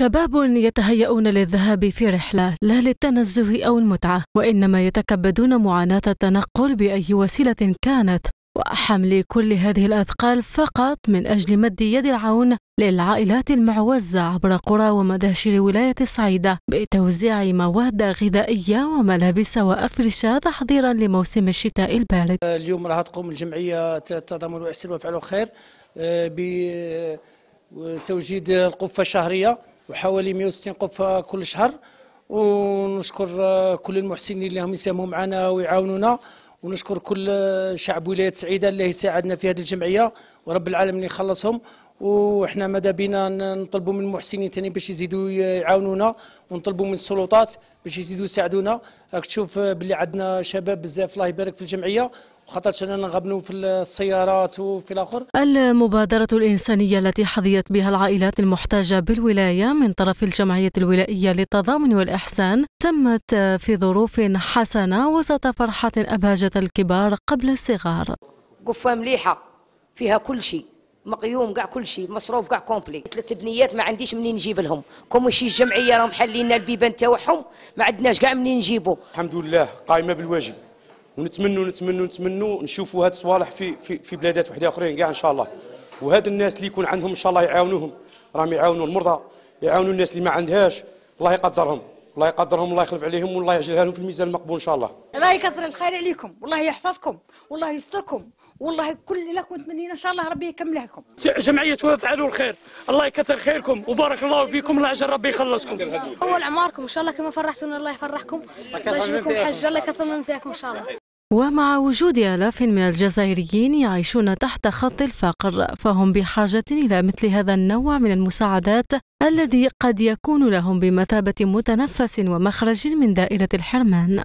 شباب يتهيئون للذهاب في رحلة لا للتنزه أو المتعة وإنما يتكبدون معاناة التنقل بأي وسيلة كانت. وحمل كل هذه الأثقال فقط من أجل مد يد العون للعائلات المعوزة عبر قرى ومداشر ولاية الصعيدة بتوزيع مواد غذائية وملابس وأفرشة تحضيرا لموسم الشتاء البارد. اليوم راح تقوم الجمعية التضامن وإحسان وفعل الخير بتوجيد القفة الشهرية. وحوالي 160 قفة كل شهر. ونشكر كل المحسنين اللي هم يساهموا معنا ويعاونونا. ونشكر كل شعب ولاية سعيدة اللي يساعدنا في هذه الجمعية. ورب العالمين يخلصهم. وحنا ماذا بينا نطلبوا من المحسنين ثاني باش يزيدوا يعاونونا ونطلبوا من السلطات باش يزيدوا يساعدونا. راك تشوف باللي عندنا شباب بزاف الله يبارك في الجمعية خاطرش أنا نغبنوا في السيارات وفي الآخر. المبادرة الإنسانية التي حظيت بها العائلات المحتاجة بالولاية من طرف الجمعية الولائية للتضامن والإحسان تمت في ظروف حسنة وسط فرحة أبهجت الكبار قبل الصغار. قفة مليحة فيها كل شيء. مقيوم كاع كل شيء مصروف كاع complet ثلاث بنيات ما عنديش منين نجيب لهم. كوم شي الجمعيه راهم حلينا البيبان تاعهم ما عندناش كاع منين نجيبوا الحمد لله قائمه بالواجب. ونتمنوا نتمنوا نتمنوا نشوفوا هاد الصوالح في في في بلادات وحدة أخرين كاع إن شاء الله. وهاد الناس اللي يكون عندهم إن شاء الله يعاونوهم. راهم يعاونوا المرضى يعاونوا الناس اللي ما عندهاش. الله يقدرهم الله يقدرهم الله يخلف عليهم والله يجعلها لهم في الميزان المقبول إن شاء الله. الله يكثر الخير عليكم والله يحفظكم والله يستركم والله كل لكم تمنينا إن شاء الله ربي يكملها لكم. جمعية وافعلوا الخير. الله يكثر خيركم وبارك الله فيكم الله يجعل ربي يخلصكم. أول أعماركم إن شاء الله كما فرحتونا الله يفرحكم. الله يشفيكم حج الله يكثر من فيكم إن شاء الله. ومع وجود آلاف من الجزائريين يعيشون تحت خط الفقر فهم بحاجة إلى مثل هذا النوع من المساعدات الذي قد يكون لهم بمثابة متنفس ومخرج من دائرة الحرمان.